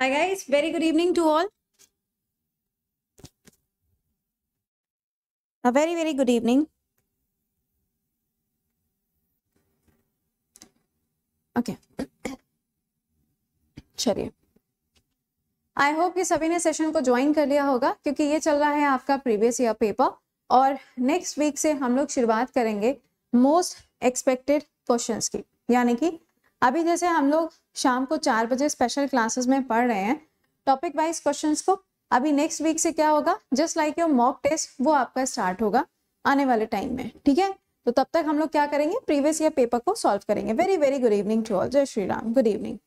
Hi guys, very good evening to all. A very very good evening. Okay. चलिए I hope कि सभी ने session को join कर लिया होगा क्योंकि ये चल रहा है आपका प्रीवियस ईयर पेपर और नेक्स्ट वीक से हम लोग शुरुआत करेंगे मोस्ट एक्सपेक्टेड क्वेश्चंस की यानी कि अभी जैसे हम लोग शाम को चार बजे स्पेशल क्लासेस में पढ़ रहे हैं। टॉपिक वाइज क्वेश्चन को अभी नेक्स्ट वीक से क्या होगा? Just like your mock test वो आपका स्टार्ट होगा आने वाले टाइम में, ठीक है? तो तब तक हम लोग क्या करेंगे? प्रीवियस ईयर पेपर को सॉल्व करेंगे। Very very good evening to all जय श्री राम। गुड इवनिंग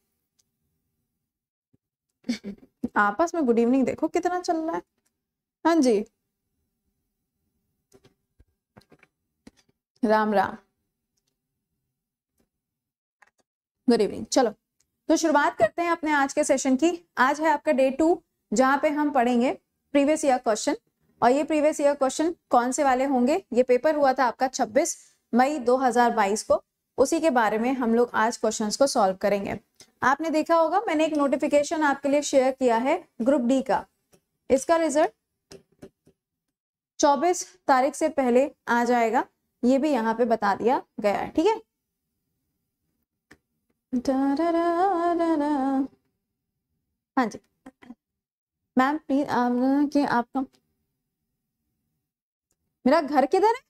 आपस में गुड इवनिंग देखो कितना चल रहा है। हाँ जी। राम राम। गुड इवनिंग चलो। तो शुरुआत करते हैं अपने आज के सेशन की। आज है आपका डे टू जहाँ पे हम पढ़ेंगे प्रीवियस ईयर क्वेश्चन और ये प्रीवियस ईयर क्वेश्चन कौन से वाले होंगे? ये पेपर हुआ था आपका 26 मई 2022 को। उसी के बारे में हम लोग आज क्वेश्चंस को सॉल्व करेंगे। आपने देखा होगा, मैंने एक नोटिफिकेशन आपके लिए शेयर किया है ग्रुप डी का। इसका रिज़ल्ट 24 तारीख से पहले आ जाएगा। ये भी यहाँ पे बता दिया गया है, ठीक है? हाँ जी। मैम, प्लीज़ कि आपका मेरा घर किधर है?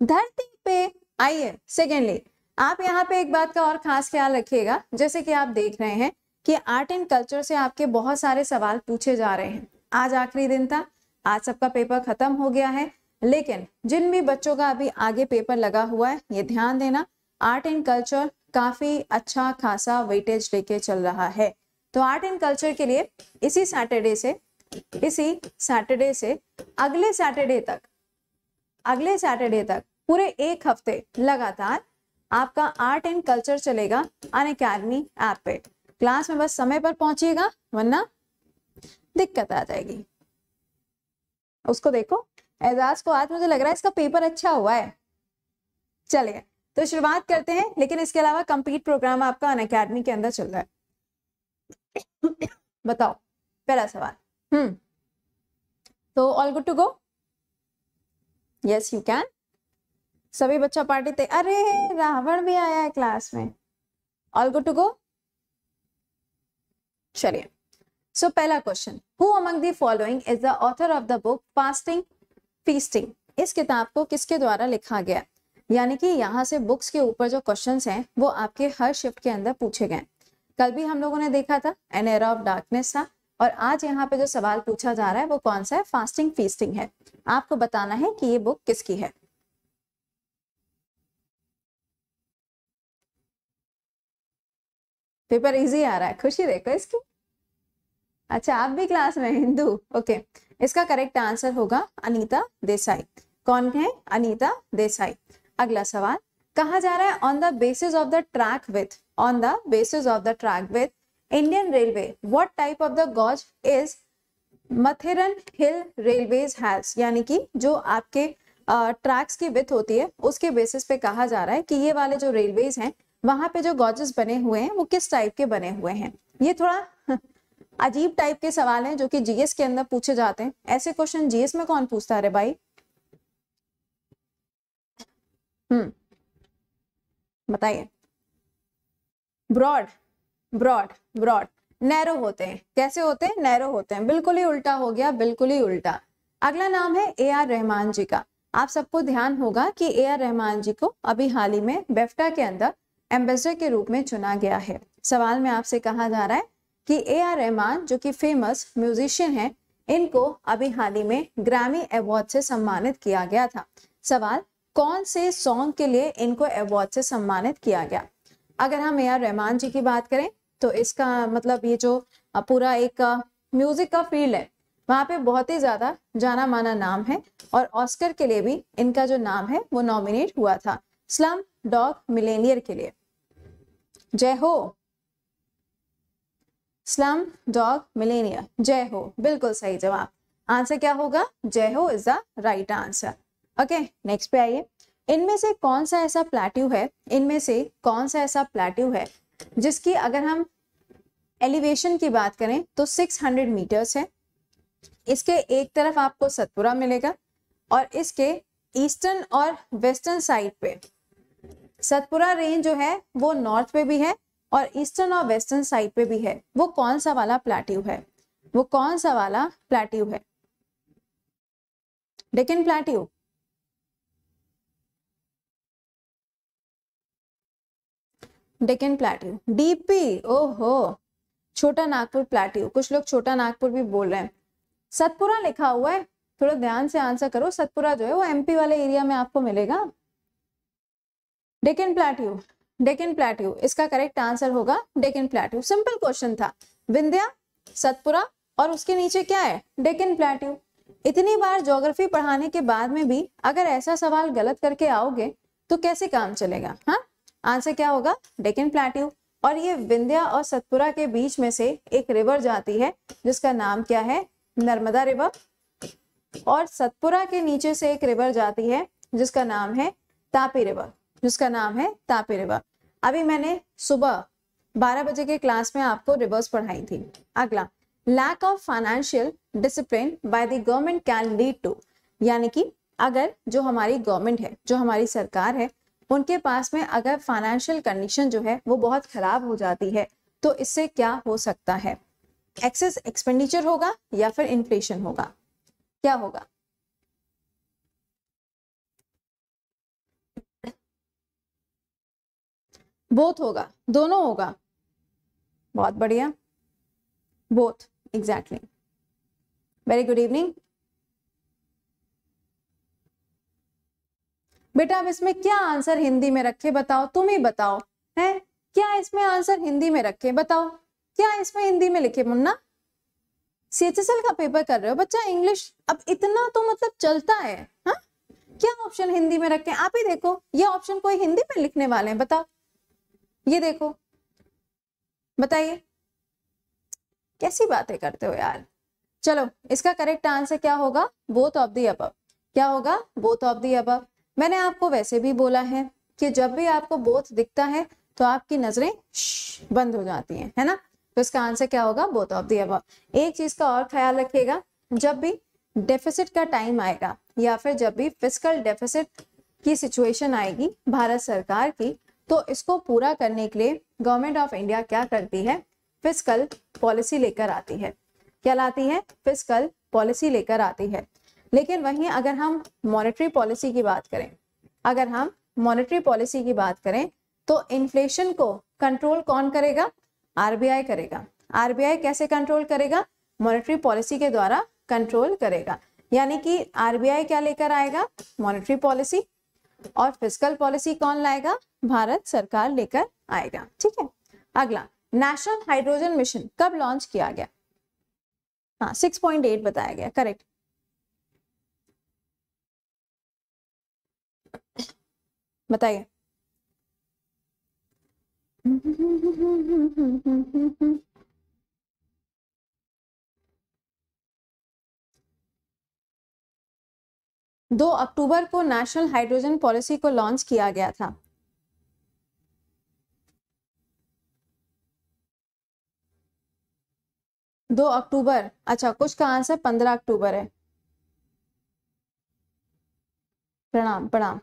धरती पे। आइए सेकेंडली आप यहाँ पे एक बात का और खास ख्याल रखिएगा। जैसे कि आप देख रहे हैं कि आर्ट एंड कल्चर से आपके बहुत सारे सवाल पूछे जा रहे हैं। आज आखिरी दिन था, आज सबका पेपर खत्म हो गया है। लेकिन जिन भी बच्चों का अभी आगे पेपर लगा हुआ है, ये ध्यान देना आर्ट एंड कल्चर काफ़ी अच्छा खासा वेटेज लेके चल रहा है। तो आर्ट एंड कल्चर के लिए इसी सैटरडे से, इसी सैटरडे से अगले सैटरडे तक, अगले सैटरडे तक पूरे एक हफ़्ते लगातार आपका आर्ट एंड कल्चर चलेगा अन अकेडमी ऐप पे। क्लास में बस समय पर पहुंचिएगा, वरना दिक्कत आ जाएगी। उसको देखो। एजाज को आज मुझे लग रहा है इसका पेपर अच्छा हुआ है। चलिए। तो शुरुआत करते हैं, लेकिन इसके अलावा कंप्लीट प्रोग्राम आपका अन अकेडमी के अंदर चल रहा है। बताओ, पहला सवाल। हम्म तो all good to go yes you can सभी बच्चा पार्टी थे अरे, रावण भी आया है क्लास में। ऑल गुड टू गो चलिए सो पहला question who among the following is the author of the book fasting feasting इस किताब को किसके द्वारा लिखा गया? यानी कि यहाँ से बुक्स के ऊपर जो क्वेश्चन हैं, वो आपके हर शिफ्ट के अंदर पूछे गए। कल भी हम लोगों ने देखा था एन एरा ऑफ़ डार्कनेस था, और आज यहाँ पे जो सवाल पूछा जा रहा है, वो कौन सा है? फास्टिंग फीस्टिंग है। आपको बताना है कि ये बुक किसकी है? पेपर इजी आ रहा है। खुशी देखो इसकी। अच्छा आप भी क्लास में हिंदू। ओके इसका करेक्ट आंसर होगा अनीता देसाई। कौन है? अनीता देसाई। अगला सवाल, कहा जा रहा है on the basis of the track with on the basis of the track with Indian railway what type of the gauge is Matheran hill railways has यानी कि जो आपके ट्रैक्स की विथ होती है, उसके बेसिस पे कहा जा रहा है कि ये वाले जो रेलवेज हैं, वहाँ पे जो गॉजेस बने हुए हैं, वो किस टाइप के बने हुए हैं? ये थोड़ा अजीब टाइप के सवाल हैं जो कि जीएस के अंदर पूछे जाते हैं। ऐसे क्वेश्चन जीएस में कौन पूछता है भाई? हम्म बताइए। ब्रॉड ब्रॉड ब्रॉड नैरो होते हैं। कैसे होते हैं? नैरो होते हैं। बिल्कुल ही उल्टा हो गया, बिल्कुल ही उल्टा। अगला नाम है ए आर रहमान जी का। आप सबको ध्यान होगा कि ए आर रहमान जी को अभी हाल ही में बेफ्टा के अंदर एम्बेसडर के रूप में चुना गया है। सवाल में आपसे कहा जा रहा है कि ए आर रहमान, जो कि फ़ेमस म्यूजिशियन है, इनको अभी हाल ही में ग्रैमी अवार्ड से सम्मानित किया गया था। सवाल कौन से सॉन्ग के लिए इनको अवार्ड से सम्मानित किया गया? अगर हम ए आर रहमान जी की बात करें तो इसका मतलब ये जो पूरा एक म्यूज़िक का फ़ील्ड है, वहाँ पे बहुत ही ज़्यादा जाना माना नाम है और ऑस्कर के लिए भी इनका जो नाम है, वो नॉमिनेट हुआ था। स्लम डॉग मिलेनियर के लिए। जय हो। स्लम डॉग मिलेनियर जय हो। बिल्कुल सही जवाब। आंसर क्या होगा? जय हो is the right answer okay next पे आइए। इनमें से कौन सा ऐसा प्लेट्यू है? इनमें से कौन सा ऐसा प्लेट्यू है? जिसकी अगर हम एलिवेशन की बात करें तो 600 मीटर्स है। इसके एक तरफ़ आपको सतपुरा मिलेगा और इसके ईस्टर्न और वेस्टर्न साइड पे। सतपुरा रेंज जो है, वो नॉर्थ पे भी है और ईस्टर्न और वेस्टर्न साइड पे भी है। वो कौन सा वाला प्लाट्यू है? वो कौन सा वाला प्लाट्यू है? Deccan plateau Deccan plateau DP, ओहो, छोटा नागपुर प्लेट्यू कुछ लोग छोटा नागपुर भी बोल रहे हैं। सतपुरा लिखा हुआ है, थोड़ा ध्यान से आंसर करो, सतपुरा जो है वो एमपी वाले एरिया में आपको मिलेगा। डेकन प्लाट्यू डेकन प्लाट्यू इसका करेक्ट आंसर होगा डेकन प्लेट्यू सिंपल क्वेश्चन था, विंध्या, सतपुरा और उसके नीचे क्या है? डेकन प्लेट्यू इतनी बार ज्योग्राफी पढ़ाने के बाद में भी अगर ऐसा सवाल गलत करके आओगे तो कैसे काम चलेगा हाँ? आंसर क्या होगा? डेकन प्लाट्यू और ये विंध्या और सतपुरा के बीच में से एक रिवर जाती है, जिसका नाम क्या है? नर्मदा रिवर। और सतपुरा के नीचे से एक रिवर जाती है, जिसका नाम है तापी रिवर। जिसका नाम है तापी रिवर। अभी मैंने सुबह 12 बजे के क्लास में आपको रिवर्स पढ़ाई थी। अगला lack of financial discipline by the government can lead to यानी कि अगर जो हमारी गवर्नमेंट है, जो हमारी सरकार है उनके पास में अगर फाइनेंशियल कंडीशन जो है, वो बहुत खराब हो जाती है तो इससे क्या हो सकता है? एक्सेस एक्सपेंडिचर होगा या फिर इन्फ्लेशन होगा? क्या होगा? बोथ होगा, दोनों होगा। बहुत बढ़िया। Both exactly very good evening बेटा अब इसमें क्या आंसर हिंदी में रखे बताओ, तुम ही बताओ, है? क्या इसमें आंसर हिंदी में रखे बताओ? क्या इसमें हिंदी में लिखे मुन्ना? सीएचएसएल का पेपर कर रहे हो बच्चा इंग्लिश अब इतना तो मतलब चलता है, हा? क्या ऑप्शन हिंदी में रखे? आप ही देखो, ये ऑप्शन कोई हिंदी में लिखने वाले हैं, बताओ। ये देखो, बताइए। कैसी बातें करते हो यार? चलो, इसका करेक्ट आंसर क्या होगा? बोथ ऑफ़ दी अब क्या होगा? बोथ ऑफ़ दी अब मैंने आपको वैसे भी बोला है कि जब भी आपको बोथ दिखता है तो आपकी नज़रें बंद हो जाती हैं, है ना? तो इसका आंसर क्या होगा? बोथ ऑफ़ दी अब एक चीज़ का और ख्याल रखिएगा, जब भी डेफिसिट का टाइम आएगा, या फिर जब भी फ़िज़िकल डेफिसिट की सिचुएशन आएगी भारत सरकार की तो इसको पूरा करने के लिए गवर्नमेंट ऑफ़ इंडिया क्या करती है? फ़िज़िकल पॉलिसी लेकर आती है। क्या लाती है? फ़िज़िकल पॉलिसी लेकर आती है। लेकिन वहीं अगर हम मॉनेटरी पॉलिसी की बात करें, अगर हम मॉनेटरी पॉलिसी की बात करें तो इन्फ्लेशन को कंट्रोल कौन करेगा? आरबीआई करेगा। आरबीआई कैसे कंट्रोल करेगा? मॉनेटरी पॉलिसी के द्वारा कंट्रोल करेगा। यानी कि आरबीआई क्या लेकर आएगा? मॉनेटरी पॉलिसी और फ़िज़िकल पॉलिसी कौन लाएगा? भारत सरकार लेकर आएगा। ठीक है? अगला नेशनल हाइड्रोजन मिशन कब लॉन्च किया गया? हाँ सिक्स पॉइंट एट बताया गया करेक्ट बताइए। दो अक्टूबर को नेशनल हाइड्रोजन पॉलिसी को लॉन्च किया गया था। दो अक्टूबर। अच्छा कुछ का आंसर पंद्रह अक्टूबर है। प्रणाम प्रणाम।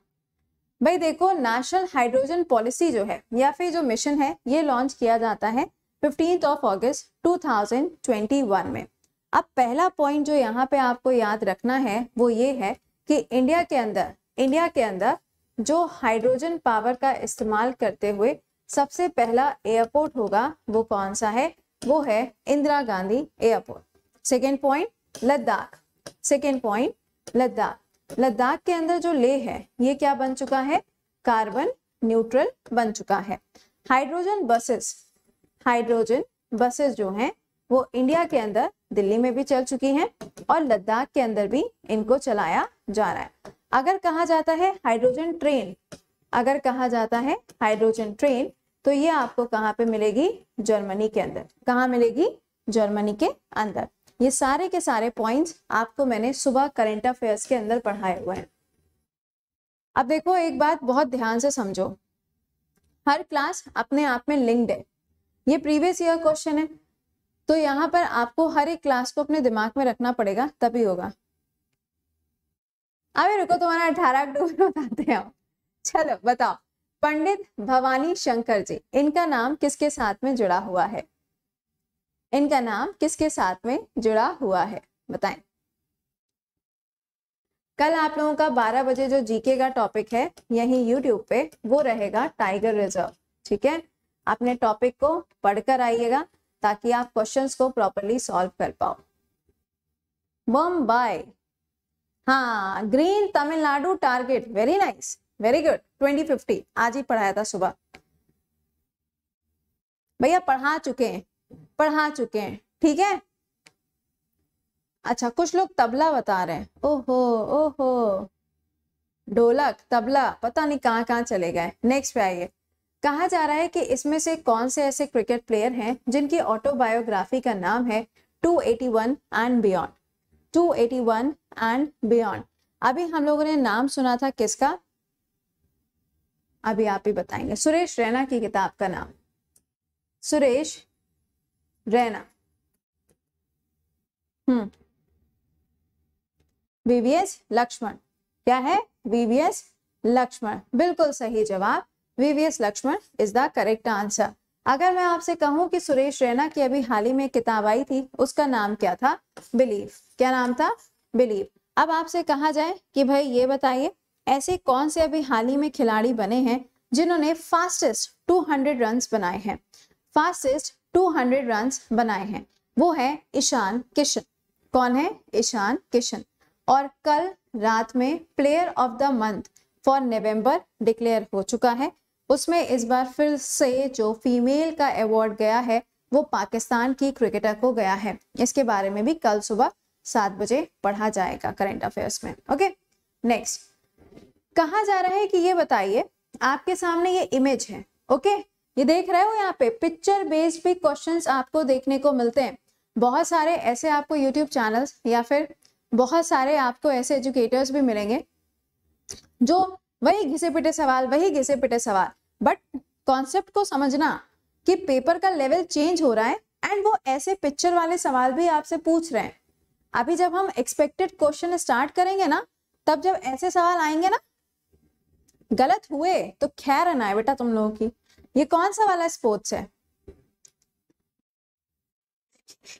भाई देखो नेशनल हाइड्रोजन पॉलिसी जो है, या फिर जो मिशन है, ये लॉन्च किया जाता है फिफ्टींथ ऑफ़ अगस्त 2021 में। अब पहला पॉइंट जो यहाँ पे आपको याद रखना है, वो ये है कि इंडिया के अंदर इंडिया के अंदर जो हाइड्रोजन पावर का इस्तेमाल करते हुए सबसे पहला एयरपोर्ट होगा, वो कौन सा है? वो है Indira Gandhi airport second point Ladakh second point Ladakh Ladakh के अंदर जो ले है, ये क्या बन चुका है? कार्बन न्यूट्रल बन चुका है। हाइड्रोजन बसेस हाइड्रोजन बसेस जो हैं, वो इंडिया के अंदर दिल्ली में भी चल चुकी हैं और लद्दाख के अंदर भी इनको चलाया जा रहा है। अगर कहा जाता है हाइड्रोजन ट्रेन, अगर कहा जाता है हाइड्रोजन ट्रेन तो ये आपको कहाँ पे मिलेगी? जर्मनी के अंदर। कहाँ मिलेगी? जर्मनी के अंदर। ये सारे के सारे पॉइंट्स आपको मैंने सुबह करंट अफेयर्स के अंदर पढ़ाए हुए हैं। अब देखो, एक बात बहुत ध्यान से समझो। हर क्लास अपने आप में लिंक्ड है। ये प्रीवियस ईयर क्वेश्चन है। तो यहाँ पर आपको हर एक क्लास को अपने दिमाग में रखना पड़ेगा, तभी होगा। अभी रुको, तुम्हारा अठारह अक्टूबर बताते हैं। चलो, बताओ। पंडित भवानी शंकर जी, इनका नाम किसके साथ में जुड़ा हुआ है? इनका नाम किसके साथ में जुड़ा हुआ है? बताएँ। कल आप लोगों का 12 बजे जो जीके का टॉपिक है, यही यूट्यूब पे वो रहेगा टाइगर रिज़र्व ठीक है? अपने टॉपिक को पढ़कर आइएगा ताकि आप क्वेश्चंस को प्रॉपरली सॉल्व कर पाओ। मुंबई हाँ green Tamil Nadu target very nice very good twenty fifty आज ही पढ़ाया था सुबह। भैया पढ़ा चुके हैं। पढ़ा चुके हैं, ठीक है? अच्छा कुछ लोग तबला बता रहे हैं। ओहो ओहो। ढोलक, तबला, पता नहीं कहाँ कहाँ चले गए। नेक्स्ट पे आइए। कहा जा रहा है कि इसमें से कौन से ऐसे क्रिकेट प्लेयर हैं जिनकी ऑटोबायोग्राफी का नाम है 281 एंड बियॉन्ड 281 एंड बियॉन्ड अभी हम लोगों ने नाम सुना था किसका? अभी आप ही बताएँगे। सुरेश रैना की किताब का नाम। सुरेश रैना हम्म। वीवीएस लक्ष्मण। क्या है? वीवीएस लक्ष्मण। बिल्कुल सही जवाब। VVS Laxman is the correct answer अगर मैं आपसे कहूँ कि सुरेश रैना की अभी हाल ही में किताब आई थी, उसका नाम क्या था? बिलीव। क्या नाम था? बिलीव। अब आपसे कहा जाए कि भाई ये बताइए, ऐसे कौन से अभी हाल ही में खिलाड़ी बने हैं जिन्होंने फास्टेस्ट 200 रन्स बनाए हैं? फास्टेस्ट 200 रन बनाए हैं। वो है ईशान किशन। कौन है? ईशान किशन। और कल रात में player of the month for November declare हो चुका है। उसमें इस बार फिर से जो फीमेल का अवार्ड गया है, वो पाकिस्तान की क्रिकेटर को गया है। इसके बारे में भी कल सुबह सात बजे पढ़ा जाएगा करंट अफेयर्स में। ओके नेक्स्ट कहा जा रहा है कि ये बताइए? आपके सामने ये इमेज है। ओके ये देख रहे हो यहाँ पे पिक्चर बेस्ड भी क्वेश्चंस आपको देखने को मिलते हैं। बहुत सारे ऐसे आपको यूट्यूब चैनल्स या फिर बहुत सारे आपको ऐसे एजुकेटर्स भी मिलेंगे जो वही घिसे पिटे सवाल, वही घिसे पिटे सवाल। बट कॉन्सेप्ट को समझना कि पेपर का लेवल चेंज हो रहा है एंड वो ऐसे पिक्चर वाले सवाल भी आपसे पूछ रहे हैं। अभी जब हम एक्सपेक्टेड क्वेश्चन स्टार्ट करेंगे ना, तब जब ऐसे सवाल आएँगे ना, गलत हुए तो खैर ना है बेटा तुम लोगों की। ये कौन सा वाला स्पोर्ट्स है?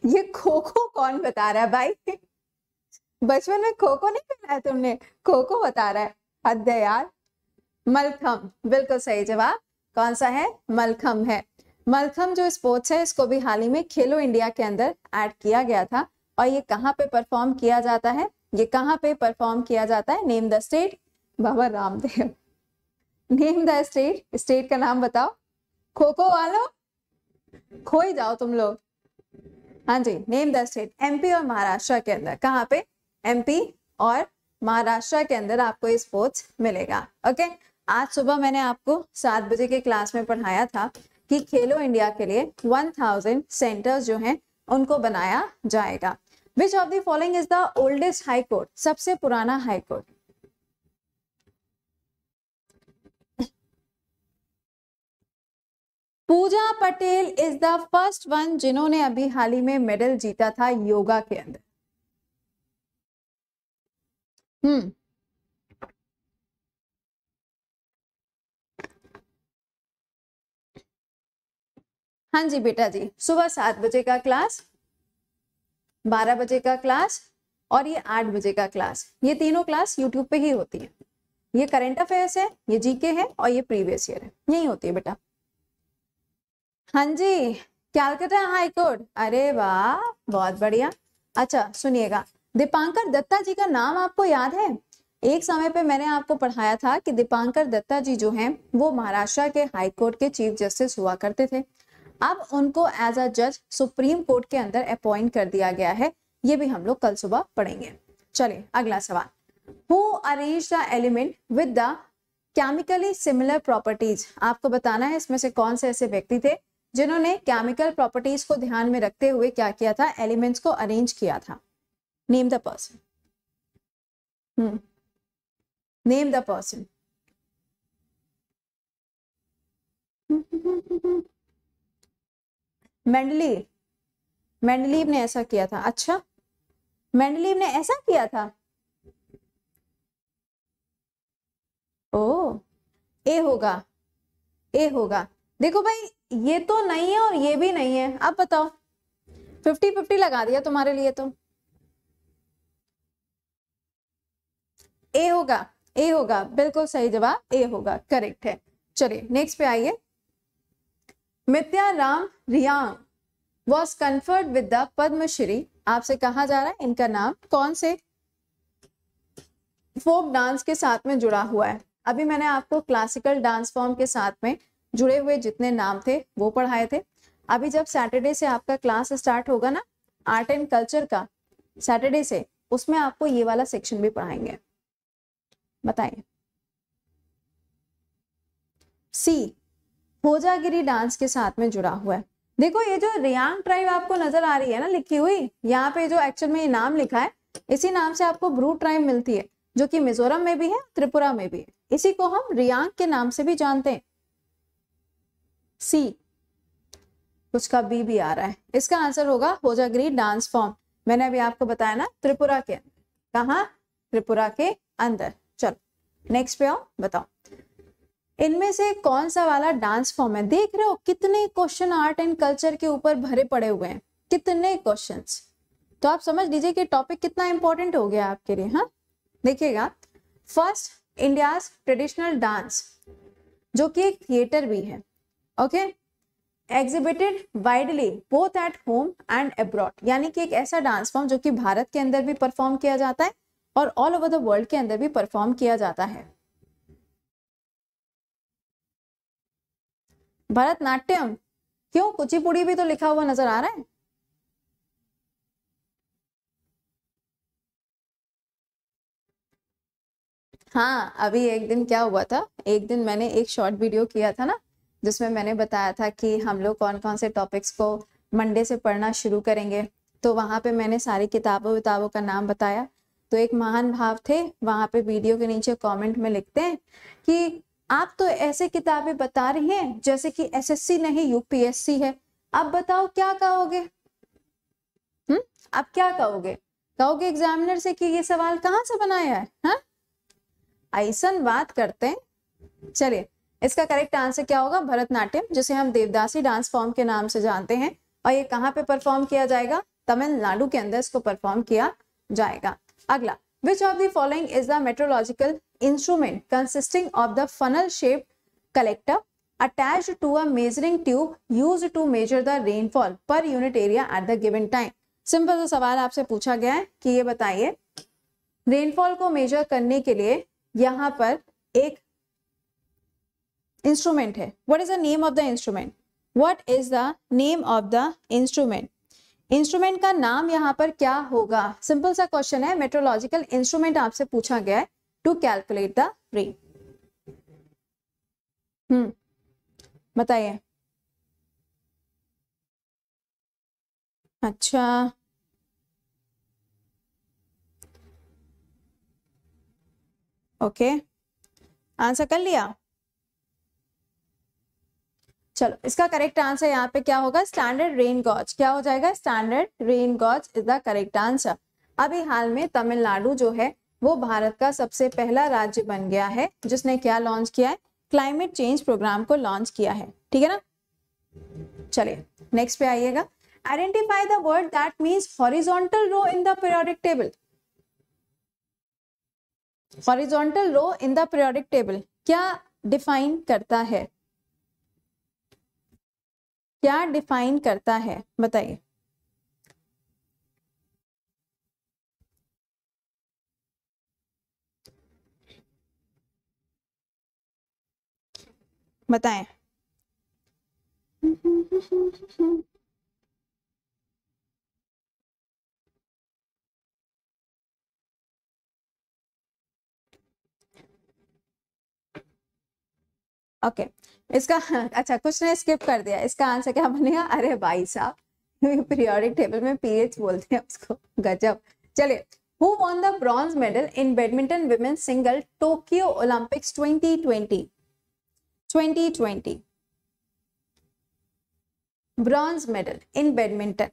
ये खो खो कौन बता रहा है भाई? बचपन में खो खो नहीं खेला है तुमने? खो खो बता रहा है। हद है यार। मलखम बिल्कुल सही जवाब। कौन सा है? मलखम है। मलखम जो स्पोर्ट्स है, इसको भी हाल ही में खेलो इंडिया के अंदर ऐड किया गया था। और ये कहाँ पे परफॉर्म किया जाता है? ये कहाँ पे परफॉर्म किया जाता है? Name the state Baba Ramdev. Name the state state का नाम बताओ। खो खो वालों? खो ही जाओ तुम लोग। हाँ जी नेम द स्टेट एमपी और महाराष्ट्र के अंदर। कहाँ पे? एमपी और महाराष्ट्र के अंदर आपको ये स्पोर्ट्स मिलेगा। ओके आज सुबह मैंने आपको सात बजे के क्लास में पढ़ाया था कि खेलो इंडिया के लिए वन थाउज़ेंड सेंटर्स जो हैं, उनको बनाया जाएगा। Which of the following is the oldest high court सबसे पुराना high court Pooja Patel is the first one जिन्होंने अभी हाल ही में मेडल जीता था योगा के अंदर। हम्म। हाँ जी बेटा जी, सुबह सात बजे का क्लास बारह बजे का क्लास और ये आठ बजे का क्लास ये तीनों क्लास यूट्यूब पे ही होती है। ये करंट अफेयर्स है, ये जीके है और ये प्रीवियस ईयर है। यही होती है बेटा। हाँ जी, कैलकाटा हाई कोर्ट। अरे वाह, बहुत बढ़िया। अच्छा सुनिएगा, दीपांकर दत्ता जी का नाम आपको याद है? एक समय पे मैंने आपको पढ़ाया था कि दीपांकर दत्ता जी जो हैं, वो महाराष्ट्र के हाई कोर्ट के चीफ जस्टिस हुआ करते थे। अब उनको एज अ जज सुप्रीम कोर्ट के अंदर अपॉइंट कर दिया गया है। ये भी हम लोग कल सुबह पढ़ेंगे। चलिए, अगला सवाल। Who arrange the element with the chemically similar properties आपको बताना है इसमें से कौन से ऐसे व्यक्ति थे? जिन्होंने केमिकल प्रॉपर्टीज़ को ध्यान में रखते हुए क्या किया था? एलिमेंट्स को अरेंज किया था। Name the person name the person. Mendeleev Mendeleev ने ऐसा किया था। अच्छा। मेंडलीव ने ऐसा किया था। ओ ए होगा। ए होगा। देखो भाई, ये तो नहीं है और ये भी नहीं है। अब बताओ। फिफ्टी फिफ्टी लगा दिया तुम्हारे लिए तो। ए होगा ए होगा। बिल्कुल सही जवाब ए होगा। करेक्ट है। चलिए नेक्स्ट पे आइए। Mitya Ram Riang was conferred with the Padma Shri. आपसे कहा जा रहा है, इनका नाम कौन से? फोक डांस के साथ में जुड़ा हुआ है। अभी मैंने आपको क्लासिकल डांस फॉर्म के साथ में जुड़े हुए जितने नाम थे, वो पढ़ाए थे। अभी जब सैटरडे से आपका क्लास स्टार्ट होगा ना आर्ट एंड कल्चर का सैटरडे से, उसमें आपको ये वाला सेक्शन भी पढ़ाएँगे। बताइए। सी होजागिरी डांस के साथ में जुड़ा हुआ है। देखो, ये जो रियांग ट्राइब आपको नज़र आ रही है ना, लिखी हुई, यहाँ पे जो एक्चुअल में ये नाम लिखा है, इसी नाम से आपको ब्रू ट्राइब मिलती है, जो कि मिजोरम में भी है, त्रिपुरा में भी है। इसी को हम रियांग के नाम से भी जानते हैं। सी कुछ का बी भी आ रहा है। इसका आंसर होगा होजागिरी डांस फॉर्म मैंने अभी आपको बताया ना, त्रिपुरा के अंदर। कहा? त्रिपुरा के अंदर। चलो नेक्स्ट पे आओ, बताओ। इनमें से कौन सा वाला डांस फॉर्म है? देख रहे हो, कितने क्वेश्चन आर्ट एंड कल्चर के ऊपर भरे पड़े हुए हैं। कितने क्वेश्चन तो आप समझ लीजिए कि टॉपिक कितना इंपॉर्टेंट हो गया आपके लिए हाँ? देखिएगा। फ़र्स्ट इंडियाज ट्रेडिशनल डांस जो कि एक थिएटर भी है। Okay exhibited widely both at home and abroad यानी कि एक ऐसा डांस फॉर्म जो कि भारत के अंदर भी परफॉर्म किया जाता है और ऑल ओवर द वर्ल्ड के अंदर भी परफॉर्म किया जाता है। भरतनाट्यम, क्यों? कुचिपुड़ी भी तो लिखा हुआ नज़र आ रहा है। हाँ अभी एक दिन क्या हुआ था? एक दिन मैंने एक शॉर्ट वीडियो किया था ना जिसमें मैंने बताया था कि हम लोग कौन कौन से टॉपिक्स को मंडे से पढ़ना शुरू करेंगे। तो वहाँ पे मैंने सारी किताबों विताबों का नाम बताया। तो एक महान भाव थे, वहाँ पे वीडियो के नीचे कमेंट में लिखते हैं कि आप तो ऐसे किताबें बता रही हैं, जैसे कि एसएससी नहीं यूपीएससी है। अब बताओ, क्या कहोगे? हम्म आप क्या कहोगे? कहोगे एग्जामिनर से कि ये सवाल कहाँ से बनाया है? हाँ? ऐसा बात करते हैं। चलिए इसका करेक्ट आंसर क्या होगा? भरतनाट्यम, जिसे हम देवदासी डांस फॉर्म के नाम से जानते हैं। और ये कहाँ पे परफॉर्म किया जाएगा? तमिलनाडु के अंदर इसको परफॉर्म किया जाएगा। अगला which of the following is the meteorological instrument consisting of the funnel shape collector attached to a measuring tube used to measure the rainfall per unit area at the given time? Simple सा सवाल आपसे पूछा गया है कि ये बताइए rainfall को मेजर करने के लिए यहाँ पर एक इंस्ट्रूमेंट है। What is the name of the instrument what is the name of the instrument instrument का नाम यहाँ पर क्या होगा? सिंपल सा क्वेश्चन है। मेट्रोलॉजिकल इंस्ट्रूमेंट आपसे पूछा गया है टू कैलकुलेट द रेन हम्म बताइए। अच्छा। ओके आंसर कर लिया? चलो, इसका करेक्ट आंसर यहाँ पे क्या होगा? स्टैंडर्ड रेन गॉज क्या हो जाएगा? Standard rain gauge is the correct answer अभी हाल में तमिलनाडु जो है, वो भारत का सबसे पहला राज्य बन गया है, जिसने क्या लॉन्च किया है? क्लाइमेट चेंज प्रोग्राम को लॉन्च किया है। ठीक है ना? चलिए नेक्स्ट पे आइएगा। Identify the word that means horizontal row in the table horizontal row in the periodic table क्या डिफाइन करता है? क्या डिफाइन करता है? बताइए। बताएँ। ओके। okay. इसका अच्छा कुछ ने स्किप कर दिया। इसका आंसर क्या बनेगा अरे भाई साहब पीरियोडिक टेबल में पीरियड्स बोलते हैं उसको। गजब। चलिए who won the bronze medal in badminton women single Tokyo Olympics 2020 2020 bronze medal in badminton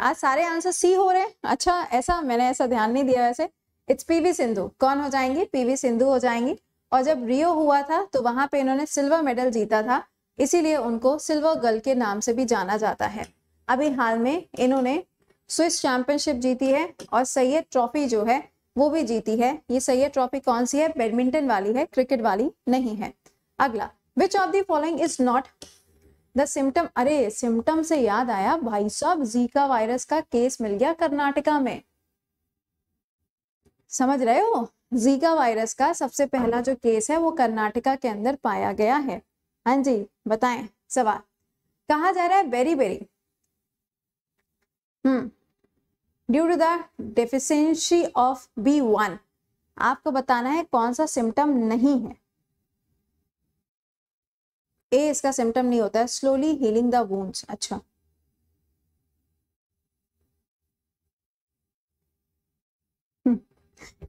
आज सारे आंसर सी हो रहे हैं। अच्छा ऐसा, मैंने ऐसा ध्यान नहीं दिया वैसे। इट्स पीवी सिंधु कौन हो जाएँगी? पीवी सिंधु हो जाएँगी। और जब रियो हुआ था तो वहाँ पे इन्होंने सिल्वर मेडल जीता था। इसीलिए उनको सिल्वर गर्ल के नाम से भी जाना जाता है। अभी हाल में इन्होंने स्विस चैंपियनशिप जीती है और सैयद ट्रॉफी जो है, वो भी जीती है। ये सैयद ट्रॉफी कौन सी है? बैडमिंटन वाली है क्रिकेट वाली नहीं है। अगला which of the following is not the symptom अरे सिम्टम से याद आया, भाई साहब जीका वायरस का केस मिल गया कर्नाटका में। समझ रहे हो? जीका वायरस का सबसे पहला जो केस है वो कर्नाटका के अंदर पाया गया है। हाँ जी, बताएँ, सवाल। कहा जा रहा है? Beriberi hmm due to the deficiency of B one आपको बताना है कौन सा सिम्टम नहीं है। ए इसका सिम्टम नहीं होता है। स्लोली हीलिंग द वूंड्स अच्छा।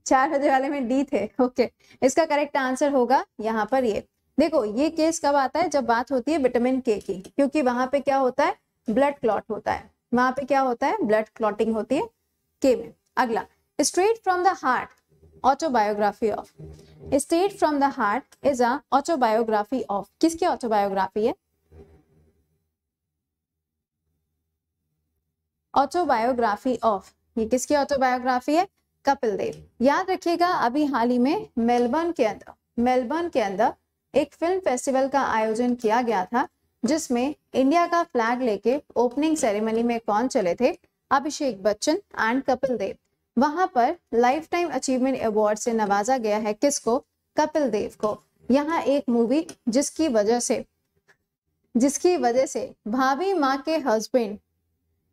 चार बजे वाले में डी थे, ओके। इसका करेक्ट आंसर होगा यहाँ पर ये। देखो, ये केस कब आता है? जब बात होती है विटामिन के की, क्योंकि वहाँ पे क्या होता है? ब्लड क्लॉट होता है। वहाँ पे क्या होता है? ब्लड क्लॉटिंग होती है के में। अगला straight from the heart autobiography of straight from the heart is a autobiography of किसकी ऑटोबायोग्राफी है? ऑटोबायोग्राफी ऑफ़ ये किसकी ऑटोबायोग्राफी है? कपिल देव। याद रखिएगा, अभी हाल ही में मेलबर्न के अंदर, मेलबर्न के अंदर एक फ़िल्म फेस्टिवल का आयोजन किया गया था, जिसमें इंडिया का फ्लैग लेके ओपनिंग सेरेमनी में कौन चले थे? अभिषेक बच्चन एंड कपिल देव। वहाँ पर लाइफ टाइम अचीवमेंट अवार्ड से नवाजा गया है किसको? कपिल देव को। यहाँ एक मूवी जिसकी वजह से, जिसकी वजह से भाभी माँ के हस्बैंड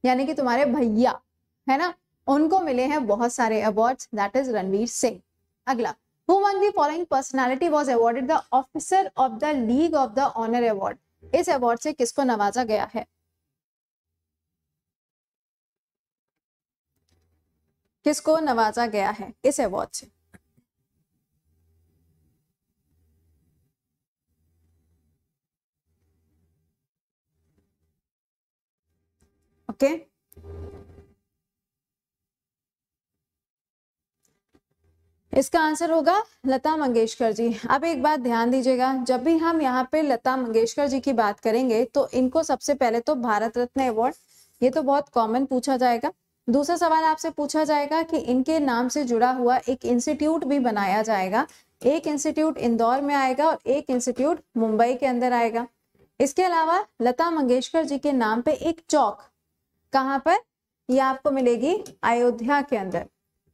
यानी कि तुम्हारे भैया, है ना? उनको मिले हैं बहुत सारे award that is Ranveer Singh अगला who one the following personality was awarded the officer of the league of the honour award इस अवार्ड से किसको नवाजा गया है? किसको नवाजा गया है इस अवार्ड से? Okay okay. इसका आंसर होगा लता मंगेशकर जी। अब एक बात ध्यान दीजिएगा, जब भी हम यहाँ पे लता मंगेशकर जी की बात करेंगे तो इनको सबसे पहले तो भारत रत्न अवार्ड ये तो बहुत कॉमन पूछा जाएगा। दूसरा सवाल आपसे पूछा जाएगा कि इनके नाम से जुड़ा हुआ एक इंस्टीट्यूट भी बनाया जाएगा। एक इंस्टीट्यूट इंदौर में आएगा और एक इंस्टीट्यूट मुंबई के अंदर आएगा। इसके अलावा लता मंगेशकर जी के नाम पे एक चौक कहाँ पर? यह आपको मिलेगी अयोध्या के अंदर।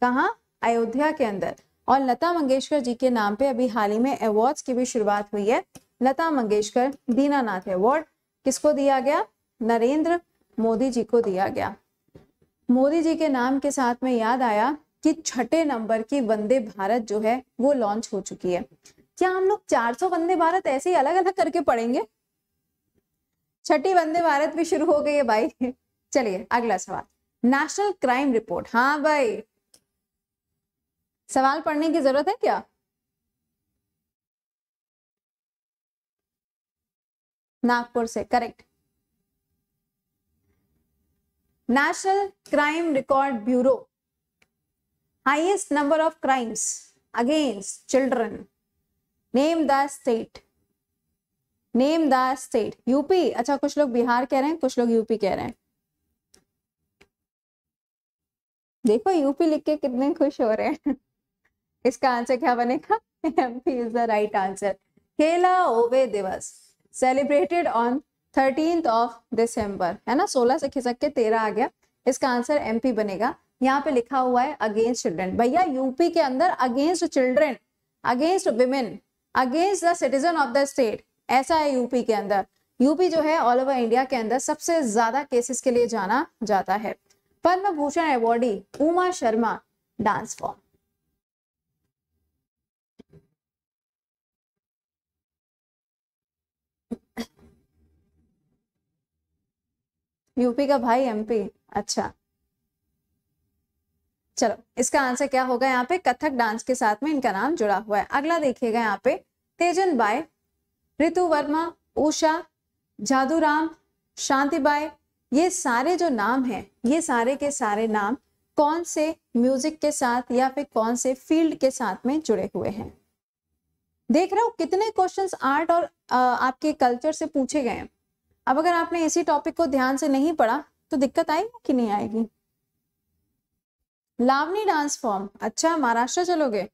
कहा? अयोध्या के अंदर। और लता मंगेशकर जी के नाम पे अभी हाल ही में अवार्ड्स की भी शुरुआत हुई है। लता मंगेशकर, दीनानाथ अवार्ड किसको दिया गया? नरेंद्र मोदी जी को दिया गया। मोदी जी के नाम के साथ में याद आया कि छठे नंबर की वंदे भारत जो है, वो लॉन्च हो चुकी है। क्या हम लोग 400 वंदे भारत ऐसे ही अलग अलग करके पढ़ेंगे? छठी वंदे भारत भी शुरू हो गई है भाई। चलिए, अगला सवाल। नेशनल क्राइम रिपोर्ट हाँ भाई सवाल पढ़ने की ज़रूरत है क्या? नागपुर से correct national crime record bureau highest number of crimes against children name the state name the state UP अच्छा कुछ लोग बिहार कह रहे हैं, कुछ लोग यूपी कह रहे हैं। देखो यूपी लिख के कितने खुश हो रहे हैं। इसका आंसर क्या बनेगा? MP is the right answer खेला ओवे दिवस celebrated on thirteenth of December है ना? 16 से खिसक के 13 आ गया। इसका आंसर एमपी बनेगा। यहाँ पे लिखा हुआ है अगेंस्ट चिल्ड्रन भैया यूपी के अंदर against children against women against the citizen of the state ऐसा है यूपी के अंदर। यूपी जो है ऑल ओवर इंडिया के अंदर सबसे ज़्यादा केसेस के लिए जाना जाता है। Padma Bhushan awardee Uma Sharma dance form UP का भाई एमपी अच्छा। चलो इसका आंसर क्या होगा यहाँ पे? कथक डांस के साथ में इनका नाम जुड़ा हुआ है। अगला देखिएगा यहाँ पे। तेजन बाय ऋतु वर्मा उषा जादूराम शांतिबाई ये सारे जो नाम हैं ये सारे के सारे नाम कौन से म्यूज़िक के साथ या फिर कौन से फ़ील्ड के साथ में जुड़े हुए हैं? देख रहे हो कितने क्वेश्चंस आर्ट और आ, आपके कल्चर से पूछे गए हैं। अब अगर आपने इसी टॉपिक को ध्यान से नहीं पढ़ा तो दिक्कत आएगी कि नहीं आएगी? लावनी डांस फॉर्म अच्छा महाराष्ट्र चलोगे?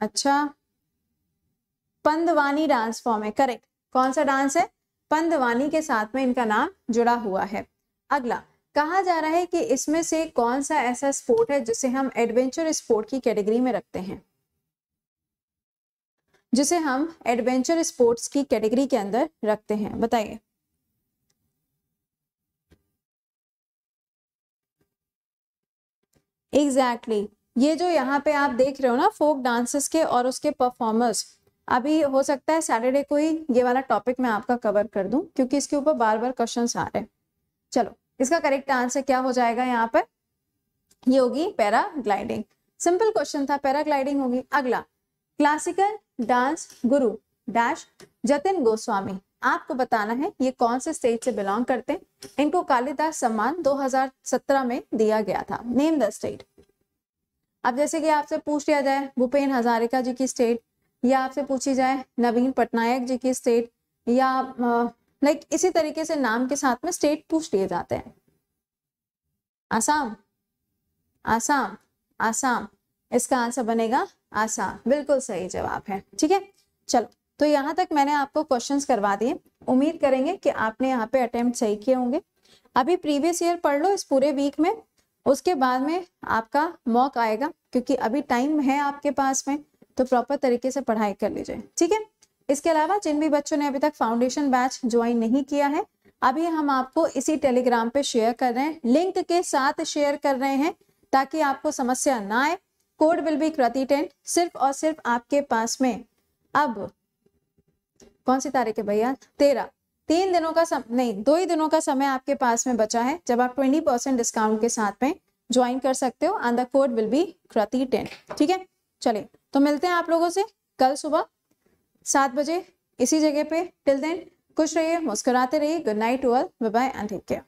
अच्छा। पंदवानी डांस फॉर्म है करेक्ट कौन सा डांस है? पंदवानी के साथ में इनका नाम जुड़ा हुआ है। अगला, कहा जा रहा है कि इसमें से कौन सा ऐसा स्पोर्ट है जिसे हम एडवेंचर स्पोर्ट की कैटेगरी में रखते हैं? जिसे हम एडवेंचर स्पोर्ट्स की कैटेगरी के अंदर रखते हैं। बताइए। Exactly exactly. ये जो यहाँ पे आप देख रहे हो ना फोक डांसेस के और उसके परफॉर्मर्स अभी हो सकता है सैटरडे को ही ये वाला टॉपिक मैं आपका कवर कर दूँ, क्योंकि इसके ऊपर बार बार क्वेश्चन आ रहे हैं। चलो, इसका करेक्ट आंसर क्या हो जाएगा यहाँ पर? ये होगी पैराग्लाइडिंग सिंपल क्वेश्चन था पैराग्लाइडिंग होगी। अगला classical dance guru dash Jatin Goswami आपको बताना है ये कौन से स्टेट से बिलोंग करते हैं। इनको कालिदास सम्मान 2017 में दिया गया था। नेम द स्टेट अब जैसे कि आपसे पूछ लिया जाए, भूपेन हजारिका जी की स्टेट या आपसे पूछी जाए, नवीन पटनायक जी की स्टेट या लाइक इसी तरीके से नाम के साथ में स्टेट पूछ लिए जाते हैं। आसाम। आसाम। आसाम। इसका आंसर बनेगा आसाम। बिल्कुल सही जवाब है। ठीक है? चलो। तो यहाँ तक मैंने आपको क्वेश्चंस करवा दिए। उम्मीद करेंगे कि आपने यहाँ पे अटेम्प्ट सही किए होंगे। अभी प्रीवियस ईयर पढ़ लो इस पूरे वीक में, उसके बाद में आपका मॉक आएगा, क्योंकि अभी टाइम है आपके पास में तो प्रॉपर तरीके से पढ़ाई कर लीजिए, ठीक है? इसके अलावा जिन भी बच्चों ने अभी तक फाउंडेशन बैच ज्वाइन नहीं किया है, अभी हम आपको इसी टेलीग्राम पे शेयर कर रहे हैं। लिंक के साथ शेयर कर रहे हैं, ताकि आपको समस्या ना आए। Code will be Kriti ten सिर्फ़ और सिर्फ़ आपके पास में। अब कौन सी तारीख है भैया? तेरह। तीन दिनों का सम, नहीं, दो ही दिनों का समय आपके पास में बचा है जब आप ट्वेंटी परसेंट डिस्काउंट के साथ में ज्वाइन कर सकते हो। And the code will be Kriti ten ठीक है? चलिए तो मिलते हैं आप लोगों से कल सुबह सात बजे। इसी जगह पे। टिल देन खुश रहिए, मुस्कुराते रहिए। Good night to all bye bye and take care